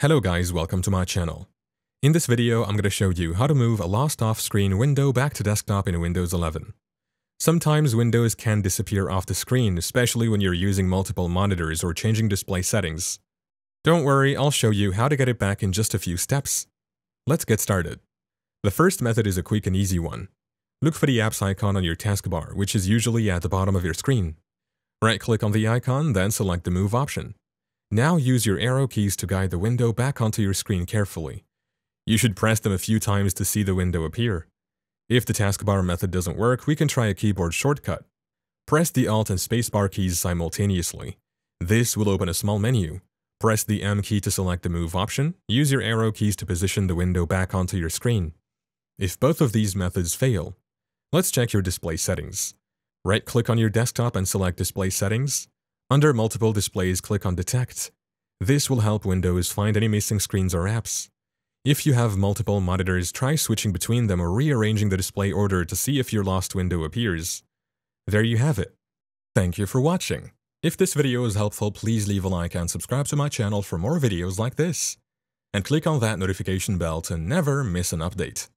Hello guys, welcome to my channel. In this video, I'm going to show you how to move a lost off-screen window back to desktop in Windows 11. Sometimes windows can disappear off the screen, especially when you're using multiple monitors or changing display settings. Don't worry, I'll show you how to get it back in just a few steps. Let's get started. The first method is a quick and easy one. Look for the apps icon on your taskbar, which is usually at the bottom of your screen. Right-click on the icon, then select the Move option. Now use your arrow keys to guide the window back onto your screen carefully. You should press them a few times to see the window appear. If the taskbar method doesn't work, we can try a keyboard shortcut. Press the Alt and Spacebar keys simultaneously. This will open a small menu. Press the M key to select the Move option. Use your arrow keys to position the window back onto your screen. If both of these methods fail, let's check your display settings. Right-click on your desktop and select Display Settings. Under Multiple Displays, click on Detect. This will help Windows find any missing screens or apps. If you have multiple monitors, try switching between them or rearranging the display order to see if your lost window appears. There you have it. Thank you for watching. If this video is helpful, please leave a like and subscribe to my channel for more videos like this. And click on that notification bell to never miss an update.